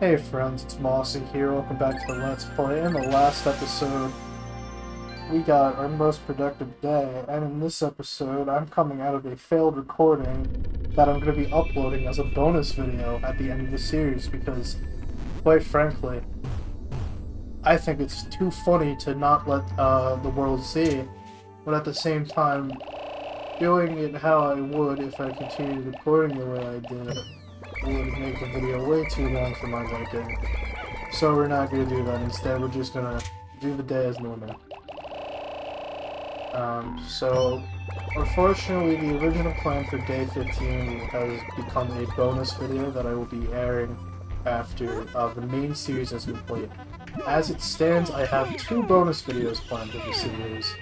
Hey friends, it's Mossy here. Welcome back to the Let's Play. In the last episode, we got our most productive day, and in this episode, I'm coming out of a failed recording that I'm going to be uploading as a bonus video at the end of the series because, quite frankly, I think it's too funny to not let uh, the world see, but at the same time, doing it how I would if I continued recording the way I did would make the video way too long for my liking. So we're not going to do that. Instead, we're just going to do the day as normal. Um, so, unfortunately, the original plan for day 15 has become a bonus video that I will be airing after uh, the main series is complete. As it stands, I have two bonus videos planned for the series.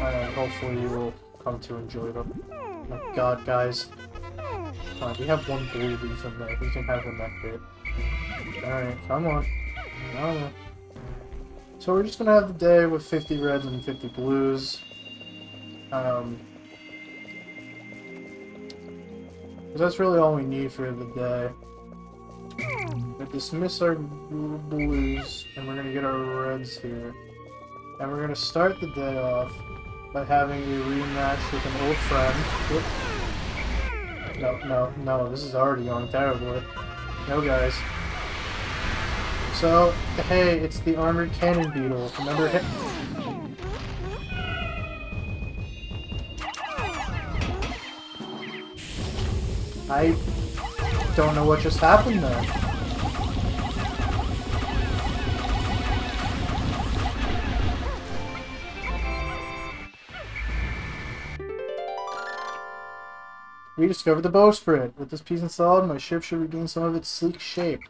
And hopefully you will come to enjoy them. Oh my god, guys. On, we have one blue leaf in there. We can have them the nectar. Alright, come on. Come on. So we're just gonna have the day with 50 reds and 50 blues. Um, that's really all we need for the day. We dismiss our blues, and we're gonna get our reds here. And we're gonna start the day off by having a rematch with an old friend. Whoop. No, no, no, this is already going terribly. No, guys. So, hey, it's the Armored Cannon Beetle. Remember him? I don't know what just happened there. We discovered the bowsprit. With this piece installed, my ship should regain some of its sleek shape.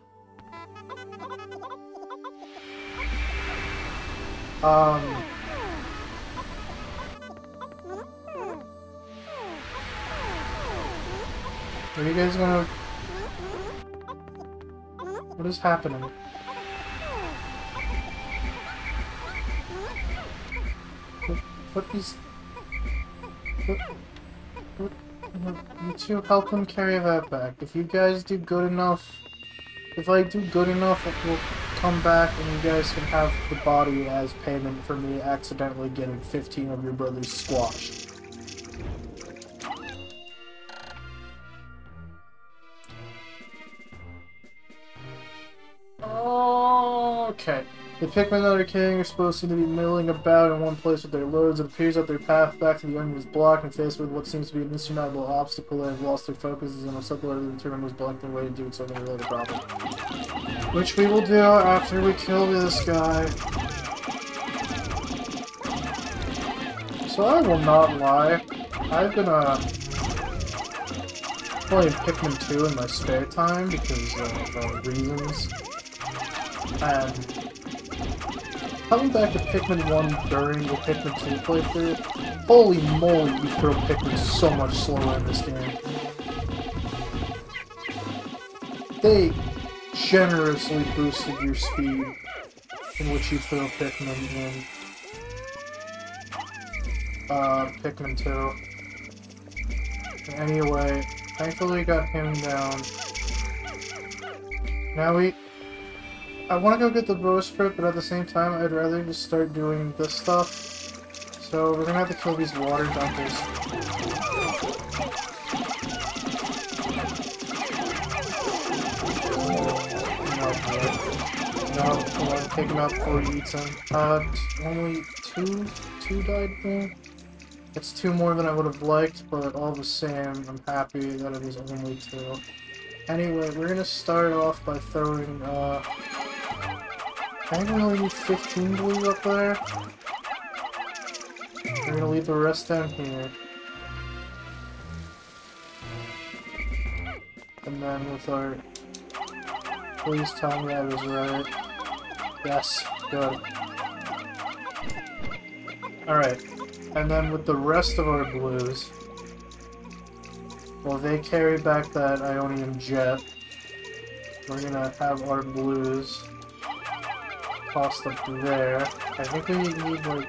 Um... Are you guys gonna... What is happening? What, what is... What, you two help him carry that back. If you guys do good enough... If I do good enough, it will come back and you guys can have the body as payment for me accidentally getting 15 of your brothers squashed. Okay. The Pikmin that are carrying are supposed to be milling about in one place with their loads. It appears that their path back to the onion is blocked and faced with what seems to be an insurmountable obstacle. They have lost their focus and are subtly determined was blocked their way to do so they really the problem. Which we will do after we kill this guy. So I will not lie. I've been, uh, playing Pikmin 2 in my spare time because of uh, reasons. And coming back to Pikmin 1 during the Pikmin 2 playthrough, holy moly, you throw Pikmin so much slower in this game. They generously boosted your speed in which you throw Pikmin in uh, Pikmin 2. Anyway, thankfully got him down. Now we I want to go get the bow bowsprit, but at the same time, I'd rather just start doing this stuff. So we're gonna have to kill these water dumples. No, no, take him out before he eats him. Uh, only two, two died there? It's two more than I would have liked, but all the same, I'm happy that it was only two. Anyway, we're gonna start off by throwing, uh, I think only need 15 blue up there. We're gonna leave the rest down here. And then with our... Please tell me I was right. Yes, good. Alright. And then with the rest of our blues... Well, they carry back that Ionium jet. We're gonna have our blues tossed up there. I think we need, like...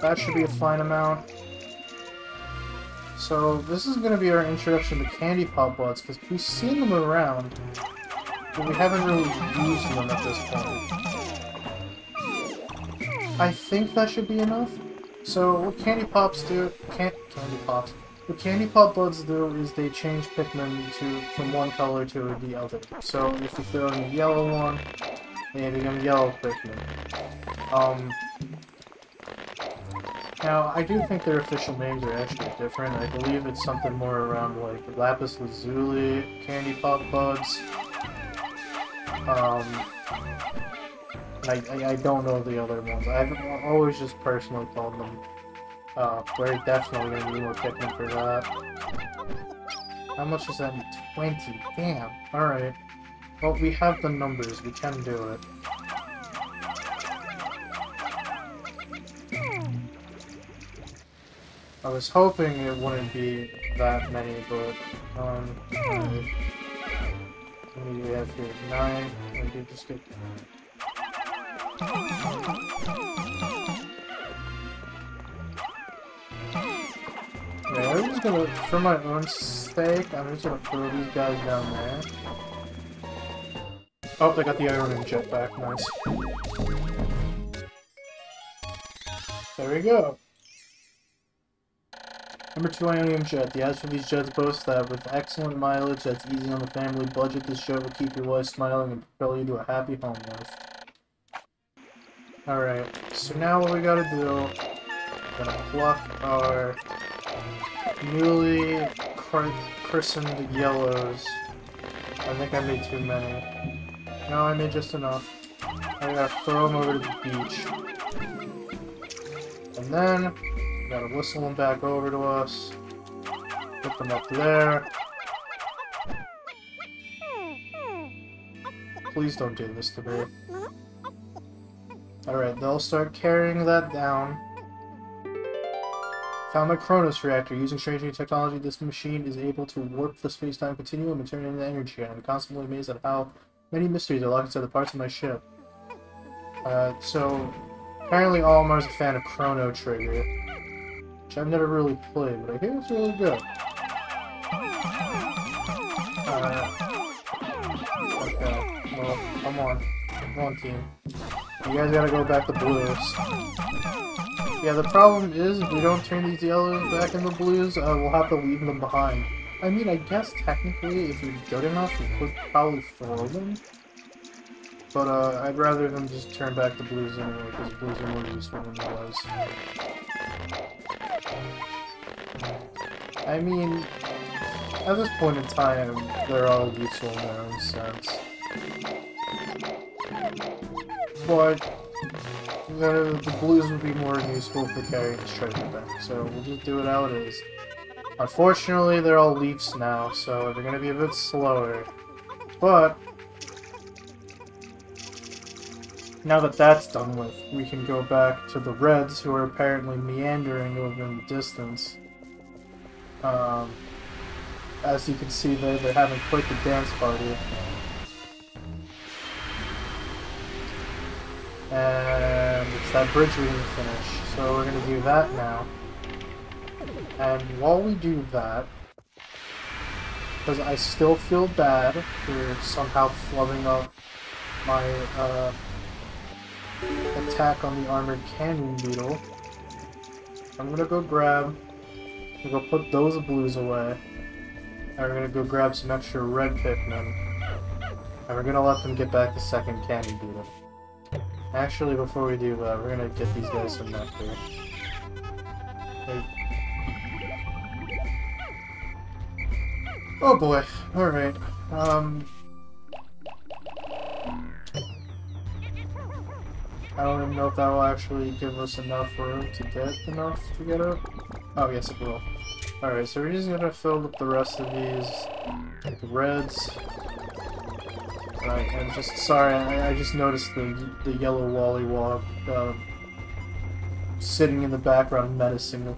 That should be a fine amount. So this is going to be our introduction to Candy Pop Buds, because we've seen them around, but we haven't really used them at this point. I think that should be enough. So what Candy Pops do, can Candy Pops, what Candy Pop Buds do is they change Pikmin to from one color to the other. So if you throw in a yellow one, they become yellow Pikmin. Um, now, I do think their official names are actually different. I believe it's something more around like Lapis Lazuli, Candy Pop Buds. Um, I, I, I, don't know the other ones. I've always just personally called them. Uh, we're definitely gonna need more Pikmin for that. How much is that? 20. Damn. Alright. Well, we have the numbers. We can do it. I was hoping it wouldn't be that many, but, um, we have here? Nine? Maybe just get... gonna, for my own sake, I'm just gonna throw these guys down there. Oh, they got the Iron jetpack, nice. There we go. Number 2 Ionium Jet. The ads for these jets boast that with excellent mileage that's easy on the family budget, this jet will keep your wife smiling and propel you to a happy home life. Alright, so now what we gotta do, we're gonna pluck our newly christened yellows. I think I made too many. No, I made just enough. I gotta throw them over to the beach. And then, Gotta whistle them back over to us. Put them up there. Please don't do this to me. Alright, they'll start carrying that down. Found my Chronos reactor. Using strange new technology, this machine is able to warp the space-time continuum and turn it into energy. I'm constantly amazed at how many mysteries are locked inside the parts of my ship. Uh, so, apparently Olimar's a fan of Chrono Trigger which I've never really played, but I hear it's really good. Uh, okay, well, come on. Come on, team. You guys gotta go back to blues. Yeah, the problem is, if we don't turn these yellows back into blues, uh, we'll have to leave them behind. I mean, I guess technically, if you're good enough, you could probably throw them. But uh, I'd rather them just turn back to blues anyway, because blues are more useful than yellows. I mean, at this point in time, they're all useful in their own sense. But the, the blues would be more useful for carrying the treasure back, so we'll just do it how it is. Unfortunately, they're all leafs now, so they're gonna be a bit slower. But, now that that's done with, we can go back to the Reds, who are apparently meandering over in the distance. Um, as you can see they're having quite the dance party. And that bridge we didn't finish, so we're going to do that now. And while we do that, because I still feel bad for somehow flubbing up my uh, attack on the armored cannon beetle, I'm gonna go grab we're gonna put those blues away. And we're gonna go grab some extra red Pikmin. And we're gonna let them get back the second candy beetle. Actually, before we do that, we're gonna get these guys some nectar. Oh boy. Alright. Um... I don't even know if that will actually give us enough room to get enough to get up. Oh, yes it will. Alright, so we're just gonna fill up the rest of these with reds. I'm just sorry, I, I, just noticed the the yellow Wollywog uh, sitting in the background menacing.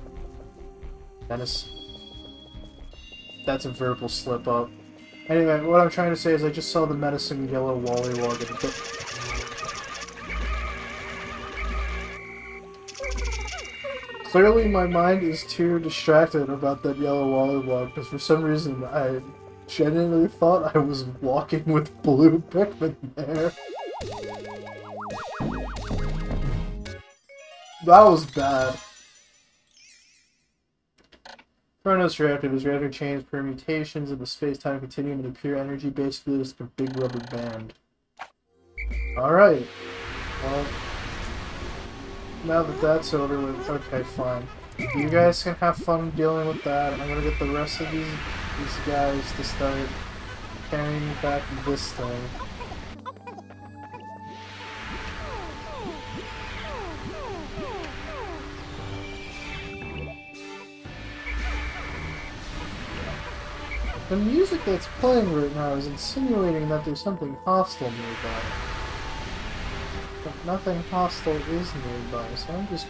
Menace. That's a verbal slip up. Anyway, what I'm trying to say is I just saw the menacing yellow Wally Wollywog Clearly, my mind is too distracted about that yellow Wollywog because for some reason I genuinely thought I was walking with blue Pikmin there. That was bad. Chronos reactor. This reactor changes permutations of the space-time continuum into pure energy, basically just a big rubber band. Alright. Well, now that that's over with, okay, fine. You guys can have fun dealing with that. I'm gonna get the rest of these these guys to start carrying back this thing. The music that's playing right now is insinuating that there's something hostile nearby. But nothing hostile is nearby, so I'm just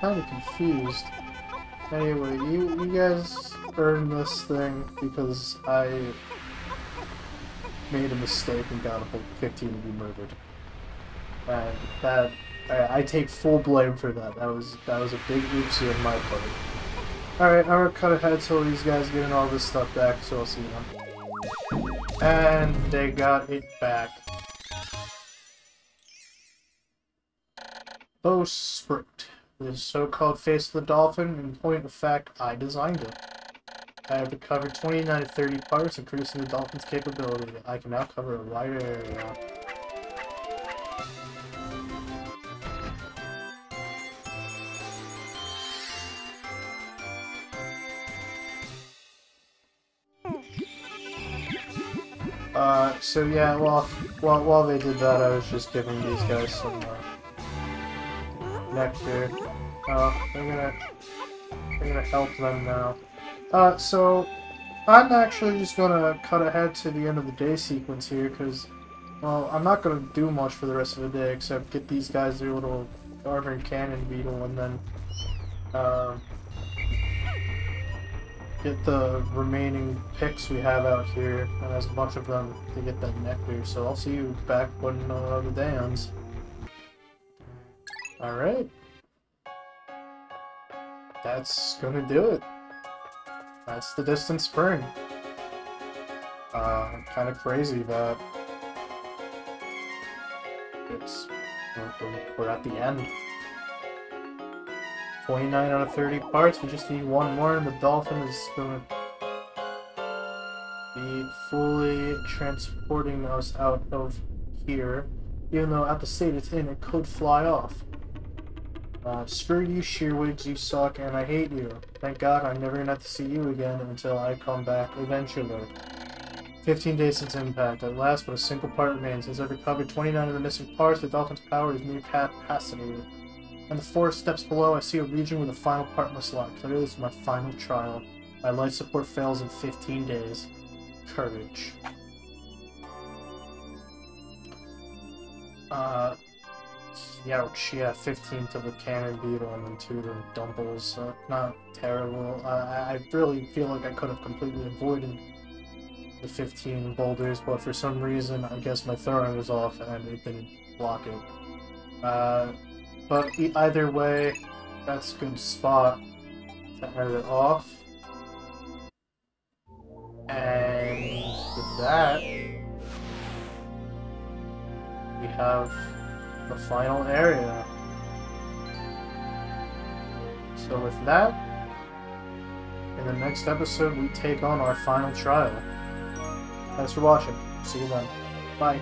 kind of confused. Anyway, you, you guys earned this thing because I made a mistake and got a 15 to be murdered. And that, I, I take full blame for that. That was, that was a big oopsie on my part. Alright, I'm gonna cut ahead so these guys getting all this stuff back, so I'll see them. And they got it back. Bowsprit. This so-called face of the dolphin, in point of fact, I designed it. I have recovered 29 to 30 parts, increasing the dolphin's capability. I can now cover a wider area. Uh, so yeah, while, while, while they did that, I was just giving these guys some, uh, nectar. Oh, they're gonna, they're gonna help them now. Uh, so, I'm actually just gonna cut ahead to the end of the day sequence here, because, well, I'm not gonna do much for the rest of the day, except get these guys their little Garden Cannon Beetle, and then, um, get the remaining picks we have out here, and there's a bunch of them to get that nectar, so I'll see you back when uh, the day ends. Alright. That's gonna do it. That's the distant spring. Uh, kind of crazy that it's we're at the end. 29 out of 30 parts, we just need one more and the dolphin is going to be fully transporting us out of here. Even though at the state it's in, it could fly off. Uh, screw you, Shearwigs, you suck, and I hate you. Thank God I'm never gonna have to see you again until I come back eventually. 15 days since impact. At last, but a single part remains. Since I've recovered 29 of the missing parts, the Dolphin's power is near capacity. And the four steps below, I see a region where the final part must lie. Clearly, this is my final trial. My life support fails in 15 days. Courage. Uh, ouch, yeah, 15 to the Cannon Beetle and then 2 to Dumples. Uh, not terrible. Uh, I really feel like I could have completely avoided the 15 boulders, but for some reason, I guess my throwing was off and it didn't block it. Uh, but either way, that's a good spot to end it off. And with that, we have the final area. So with that, in the next episode, we take on our final trial. Thanks for watching. See you then. Bye.